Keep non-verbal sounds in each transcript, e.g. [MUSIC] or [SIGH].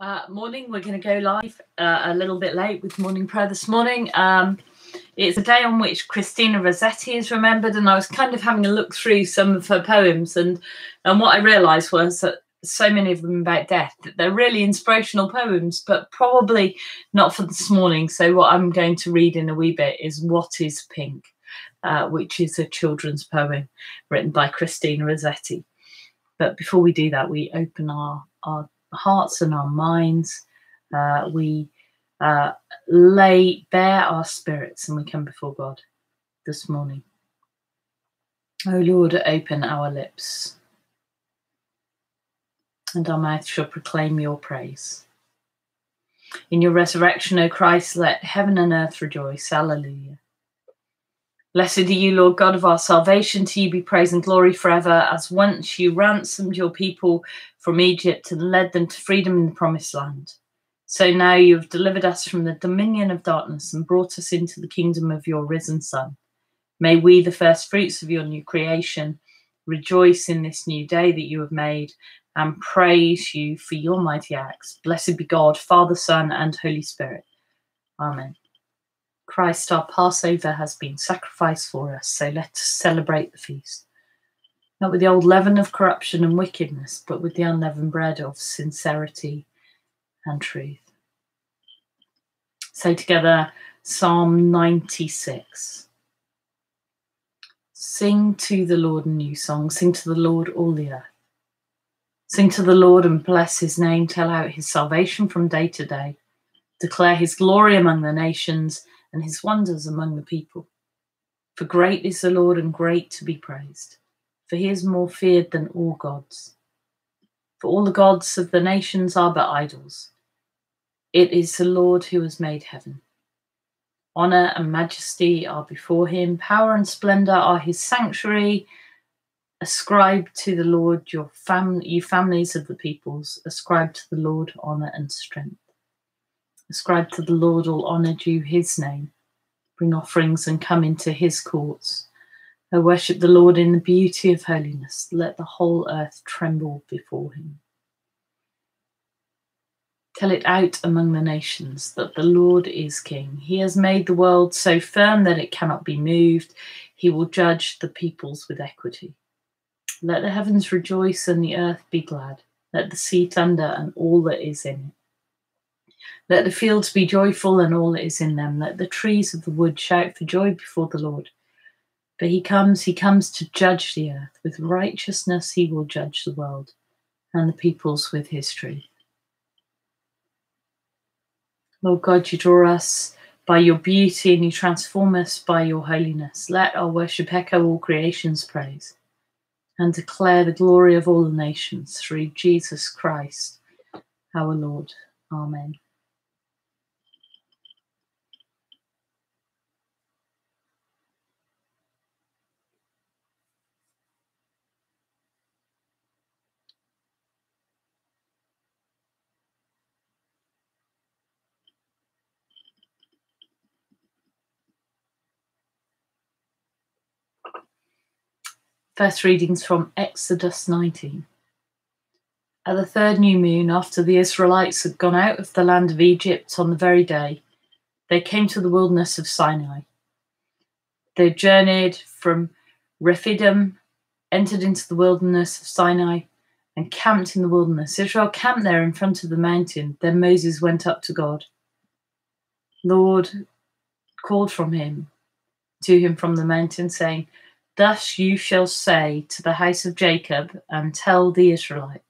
Uh, morning, we're going to go live uh, a little bit late with morning prayer this morning. Um, it's a day on which Christina Rossetti is remembered, and I was kind of having a look through some of her poems, and and what I realised was that so many of them about death that they're really inspirational poems, but probably not for this morning. So what I'm going to read in a wee bit is "What Is Pink," uh, which is a children's poem written by Christina Rossetti. But before we do that, we open our our hearts and our minds. Uh, we uh, lay bare our spirits and we come before God this morning. O Lord, open our lips, and our mouth shall proclaim your praise. In your resurrection, O Christ, let heaven and earth rejoice. Alleluia. Blessed are you, Lord God of our salvation. To you be praise and glory forever, as once you ransomed your people from Egypt and led them to freedom in the promised land. So now you have delivered us from the dominion of darkness and brought us into the kingdom of your risen Son. May we, the first fruits of your new creation, rejoice in this new day that you have made and praise you for your mighty acts. Blessed be God, Father, Son, and Holy Spirit. Amen. Christ, our Passover, has been sacrificed for us, so let us celebrate the feast. Not with the old leaven of corruption and wickedness, but with the unleavened bread of sincerity and truth. Say together Psalm 96. Sing to the Lord a new song. Sing to the Lord all the earth. Sing to the Lord and bless his name. Tell out his salvation from day to day. Declare his glory among the nations and his wonders among the people. For great is the Lord and great to be praised, for he is more feared than all gods. For all the gods of the nations are but idols. It is the Lord who has made heaven. Honour and majesty are before him, power and splendour are his sanctuary. Ascribe to the Lord your fam- you families of the peoples, ascribe to the Lord honour and strength. Ascribe to the Lord all honour due his name. Bring offerings and come into his courts. O worship the Lord in the beauty of holiness. Let the whole earth tremble before him. Tell it out among the nations that the Lord is king. He has made the world so firm that it cannot be moved. He will judge the peoples with equity. Let the heavens rejoice and the earth be glad. Let the sea thunder and all that is in it. Let the fields be joyful and all that is in them. Let the trees of the wood shout for joy before the Lord. For he comes, he comes to judge the earth. With righteousness he will judge the world and the peoples with his truth. Lord God, you draw us by your beauty and you transform us by your holiness. Let our worship echo all creation's praise and declare the glory of all the nations through Jesus Christ, our Lord. Amen. First readings from Exodus 19. At the third new moon, after the Israelites had gone out of the land of Egypt on the very day, they came to the wilderness of Sinai. They journeyed from Rephidim, entered into the wilderness of Sinai, and camped in the wilderness. Israel camped there in front of the mountain. Then Moses went up to God. The Lord called from him to him from the mountain, saying, Thus you shall say to the house of Jacob and tell the Israelite.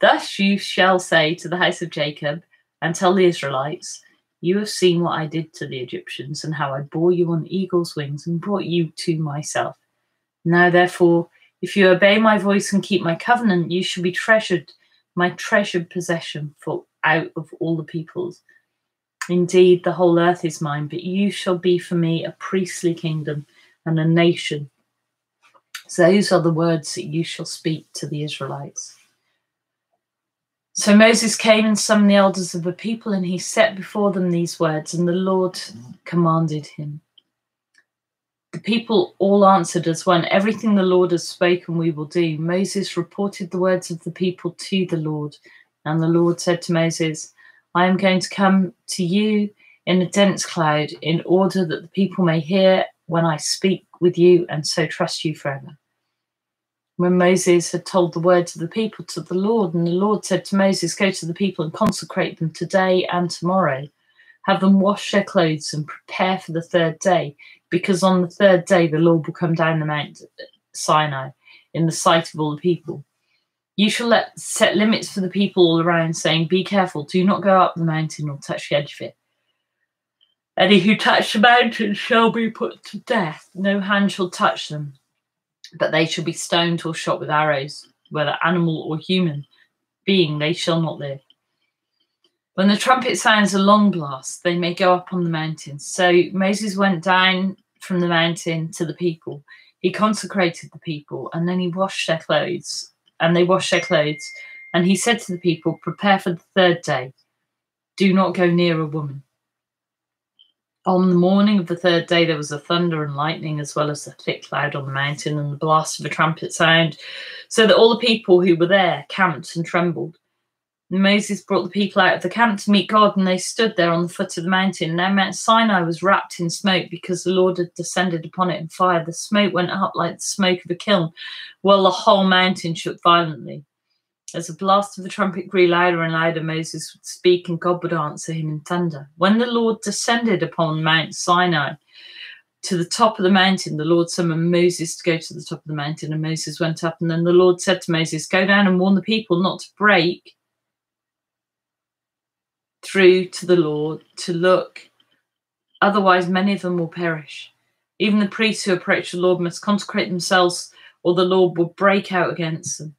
Thus you shall say to the house of Jacob and tell the Israelites, You have seen what I did to the Egyptians and how I bore you on eagle's wings and brought you to myself. Now, therefore, if you obey my voice and keep my covenant, you shall be treasured, my treasured possession for out of all the peoples. Indeed, the whole earth is mine, but you shall be for me a priestly kingdom and a nation. So those are the words that you shall speak to the Israelites. So Moses came and summoned the elders of the people, and he set before them these words, and the Lord commanded him. The people all answered as one, Everything the Lord has spoken, we will do. Moses reported the words of the people to the Lord, And the Lord said to Moses, I am going to come to you in a dense cloud in order that the people may hear when I speak with you and so trust you forever. When Moses had told the words of the people to the Lord, and the Lord said to Moses, Go to the people and consecrate them today and tomorrow. Have them wash their clothes and prepare for the third day, because on the third day the Lord will come down the Mount Sinai in the sight of all the people. You shall let, set limits for the people all around, saying, Be careful, do not go up the mountain or touch the edge of it. Any who touch the mountain shall be put to death. No hand shall touch them, but they shall be stoned or shot with arrows, whether animal or human being, they shall not live. When the trumpet sounds a long blast, they may go up on the mountain. So Moses went down from the mountain to the people. He consecrated the people, and then he washed their clothes, and they washed their clothes. And he said to the people, Prepare for the third day. Do not go near a woman. On the morning of the third day, there was a thunder and lightning, as well as a thick cloud on the mountain, and the blast of a trumpet sound, so that all the people who were there camped and trembled. Moses brought the people out of the camp to meet God, and they stood there on the foot of the mountain. Now Mount Sinai was wrapped in smoke because the Lord had descended upon it in fire. The smoke went up like the smoke of a kiln, while the whole mountain shook violently. As the blast of the trumpet grew louder and louder, Moses would speak and God would answer him in thunder. When the Lord descended upon Mount Sinai to the top of the mountain, the Lord summoned Moses to go to the top of the mountain, and Moses went up. And then the Lord said to Moses, Go down and warn the people not to break through to the Lord to look, otherwise, many of them will perish. Even the priests who approach the Lord must consecrate themselves, or the Lord will break out against them.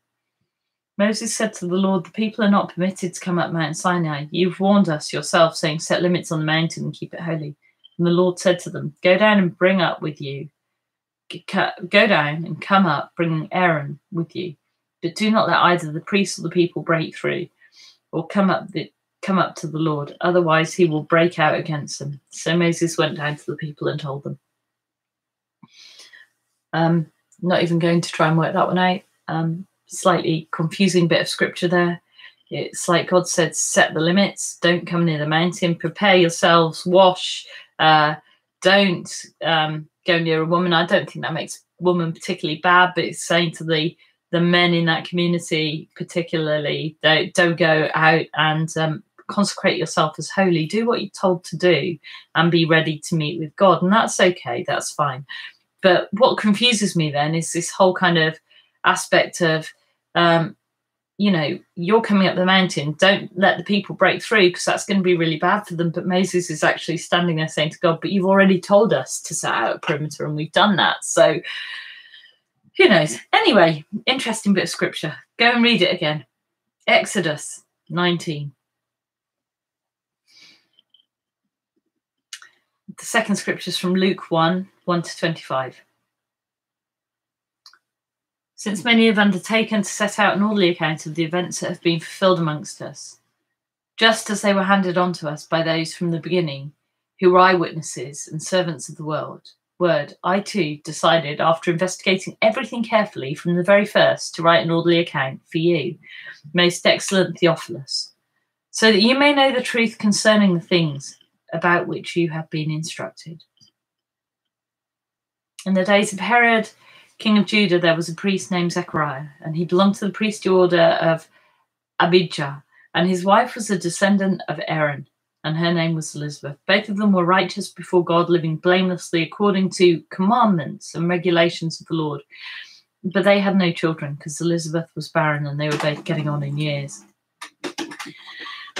Moses said to the Lord, The people are not permitted to come up Mount Sinai. You've warned us yourself, saying, Set limits on the mountain and keep it holy. And the Lord said to them, Go down and bring up with you. Go down and come up, bringing Aaron with you. But do not let either the priests or the people break through, or come up the, come up to the Lord. Otherwise, he will break out against them. So Moses went down to the people and told them. Um, not even going to try and work that one out. Um, slightly confusing bit of scripture there. It's like God said, set the limits, don't come near the mountain, prepare yourselves, wash, uh, don't um, go near a woman. I don't think that makes woman particularly bad, but it's saying to the the men in that community, particularly, don't, don't go out and um, consecrate yourself as holy. Do what you're told to do and be ready to meet with God. And that's okay, that's fine. But what confuses me then is this whole kind of aspect of um, you know, you're coming up the mountain. Don't let the people break through because that's going to be really bad for them. But Moses is actually standing there saying to God, But you've already told us to set out a perimeter and we've done that. So who knows? Anyway, interesting bit of scripture. Go and read it again. Exodus 19. The second scripture is from Luke 1 1 to 25 since many have undertaken to set out an orderly account of the events that have been fulfilled amongst us, just as they were handed on to us by those from the beginning, who were eyewitnesses and servants of the world. Word, I too decided, after investigating everything carefully from the very first, to write an orderly account for you, most excellent Theophilus, so that you may know the truth concerning the things about which you have been instructed. In the days of Herod, king of Judah, there was a priest named Zechariah, and he belonged to the priestly order of Abijah, and his wife was a descendant of Aaron, and her name was Elizabeth. Both of them were righteous before God, living blamelessly according to commandments and regulations of the Lord. But they had no children because Elizabeth was barren and they were both getting on in years.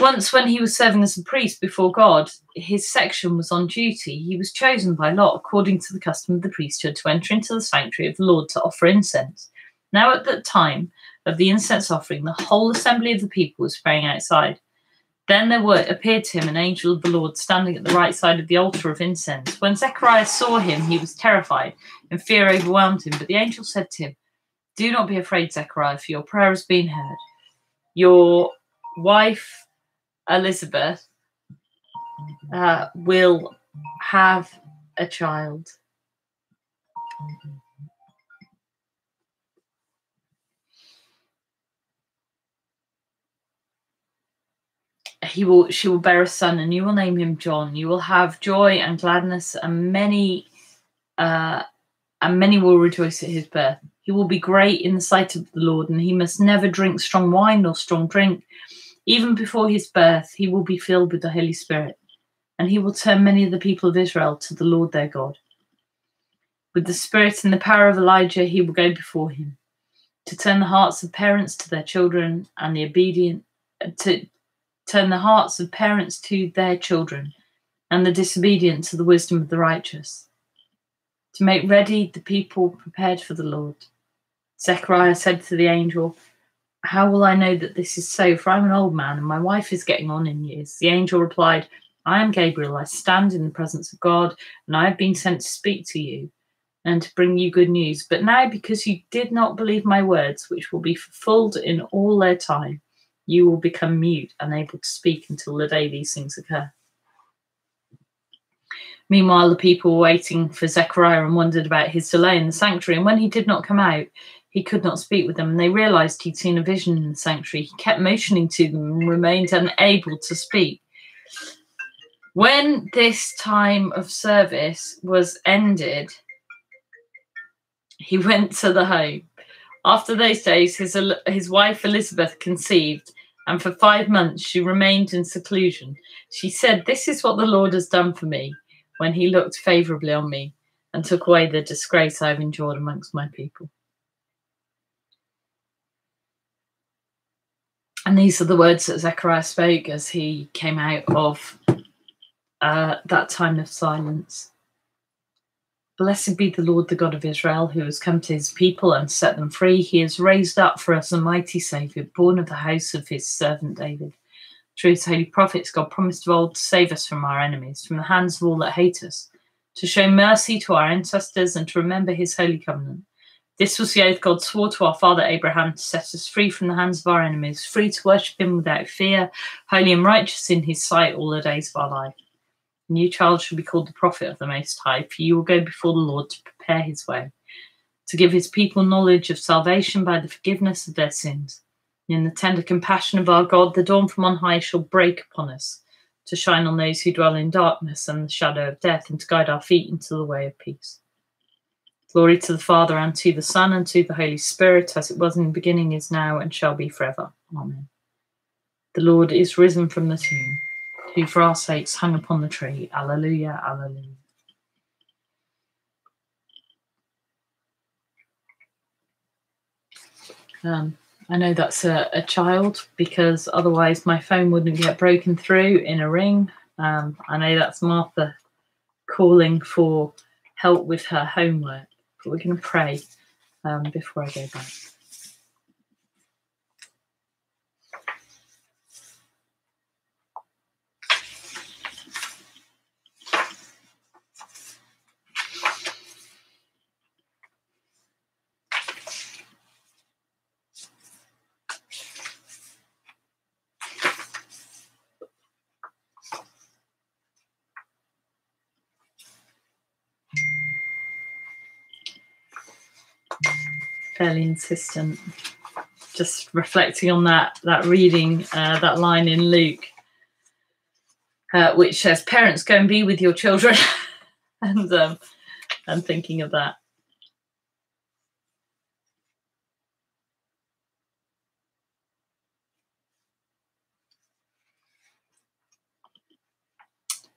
Once, when he was serving as a priest before God, his section was on duty. He was chosen by lot, according to the custom of the priesthood, to enter into the sanctuary of the Lord to offer incense. Now, at the time of the incense offering, the whole assembly of the people was praying outside. Then there were, appeared to him an angel of the Lord standing at the right side of the altar of incense. When Zechariah saw him, he was terrified, and fear overwhelmed him. But the angel said to him, Do not be afraid, Zechariah, for your prayer has been heard. Your wife Elizabeth uh, will have a child. he will she will bear a son and you will name him John. You will have joy and gladness and many uh and many will rejoice at his birth. He will be great in the sight of the Lord, and he must never drink strong wine or strong drink. Even before his birth, he will be filled with the Holy Spirit, and he will turn many of the people of Israel to the Lord their God. With the spirit and the power of Elijah, he will go before him to turn the hearts of parents to their children and the obedient to turn the hearts of parents to their children and the disobedient to the wisdom of the righteous to make ready the people prepared for the Lord. Zechariah said to the angel, How will I know that this is so? For I'm an old man and my wife is getting on in years. The angel replied, I am Gabriel. I stand in the presence of God, and I have been sent to speak to you and to bring you good news. But now, because you did not believe my words, which will be fulfilled in all their time, you will become mute, unable to speak until the day these things occur. Meanwhile, the people were waiting for Zechariah and wondered about his delay in the sanctuary. And when he did not come out, he could not speak with them. And they realized he'd seen a vision in the sanctuary. He kept motioning to them and remained unable to speak. When this time of service was ended, he [LAUGHS] went to the home. After those days, his, his wife Elizabeth conceived, and for five months she remained in seclusion. She said, This is what the Lord has done for me when he looked favourably on me and took away the disgrace I have endured amongst my people. And these are the words that Zechariah spoke as he came out of uh, that time of silence. Blessed be the Lord, the God of Israel, who has come to his people and set them free. He has raised up for us a mighty Saviour, born of the house of his servant David. Through his holy prophets, God promised of old to save us from our enemies, from the hands of all that hate us, to show mercy to our ancestors and to remember his holy covenant. This was the oath God swore to our father Abraham to set us free from the hands of our enemies, free to worship him without fear, holy and righteous in his sight all the days of our life. A new child shall be called the prophet of the Most High, for you will go before the Lord to prepare his way, to give his people knowledge of salvation by the forgiveness of their sins in the tender compassion of our God, the dawn from on high shall break upon us, to shine on those who dwell in darkness and the shadow of death, and to guide our feet into the way of peace. Glory to the Father, and to the Son, and to the Holy Spirit, as it was in the beginning, is now, and shall be forever. Amen. The Lord is risen from the tomb, who for our sakes hung upon the tree. Alleluia, alleluia. Um, I know that's a, a child because otherwise my phone wouldn't get broken through in a ring. Um, I know that's Martha calling for help with her homework, but we're going to pray um, before I go back. Fairly insistent. Just reflecting on that that reading uh, that line in Luke, uh, which says, "Parents, go and be with your children," [LAUGHS] and um, and thinking of that.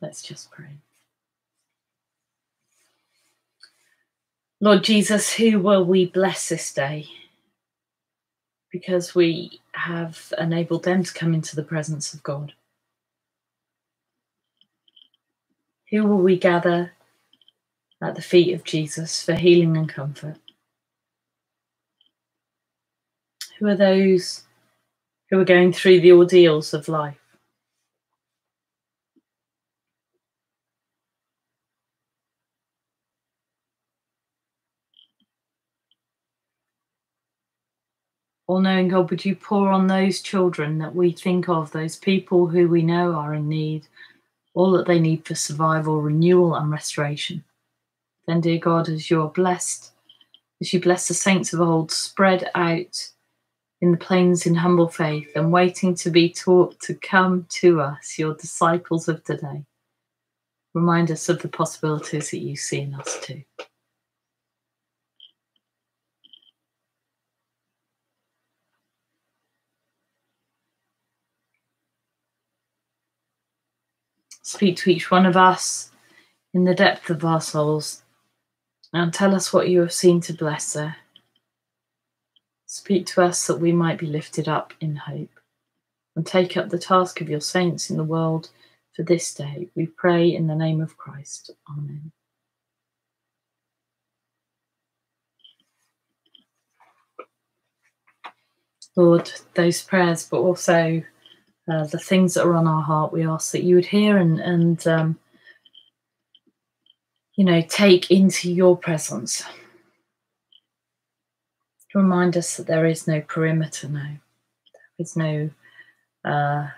Let's just pray. Lord Jesus, who will we bless this day? Because we have enabled them to come into the presence of God. Who will we gather at the feet of Jesus for healing and comfort? Who are those who are going through the ordeals of life? All knowing God, would you pour on those children that we think of, those people who we know are in need, all that they need for survival, renewal, and restoration? Then, dear God, as you're blessed, as you bless the saints of old, spread out in the plains in humble faith and waiting to be taught to come to us, your disciples of today. Remind us of the possibilities that you see in us too. Speak to each one of us in the depth of our souls and tell us what you have seen to bless her. Speak to us that we might be lifted up in hope and take up the task of your saints in the world for this day. We pray in the name of Christ. Amen. Lord, those prayers, but also uh, the things that are on our heart. We ask that you would hear and, and um, you know, take into your presence. To remind us that there is no perimeter now, there is no uh,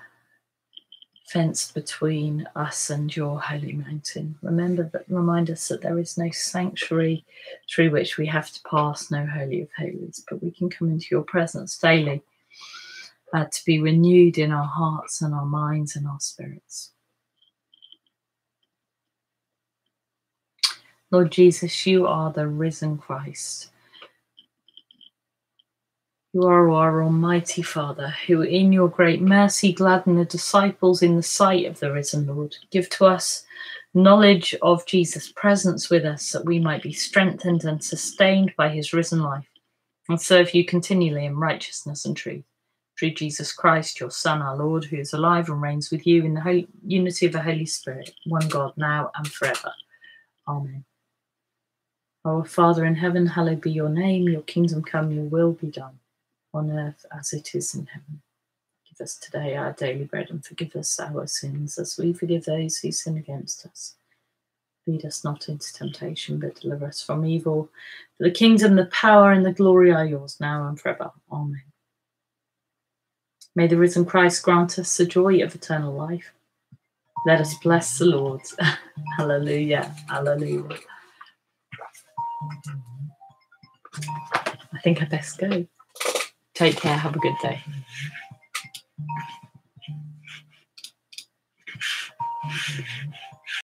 fence between us and your holy mountain. Remember that, remind us that there is no sanctuary through which we have to pass, no holy of holies, but we can come into your presence daily uh, to be renewed in our hearts and our minds and our spirits. Lord Jesus, you are the risen Christ. You are our Almighty Father, who in your great mercy gladden the disciples in the sight of the risen Lord. Give to us knowledge of Jesus' presence with us, that we might be strengthened and sustained by his risen life, and serve you continually in righteousness and truth through Jesus Christ, your Son, our Lord, who is alive and reigns with you in the holy, unity of the Holy Spirit, one God, now and forever. Amen. Our Father in heaven, hallowed be your name. Your kingdom come, your will be done, on earth as it is in heaven. Give us today our daily bread and forgive us our sins as we forgive those who sin against us. Lead us not into temptation, but deliver us from evil. For the kingdom, the power, and the glory are yours now and forever. Amen. May the risen Christ grant us the joy of eternal life. Let us bless the Lord. [LAUGHS] Hallelujah. Hallelujah. I think I best go. Take care. Have a good day. Thank you.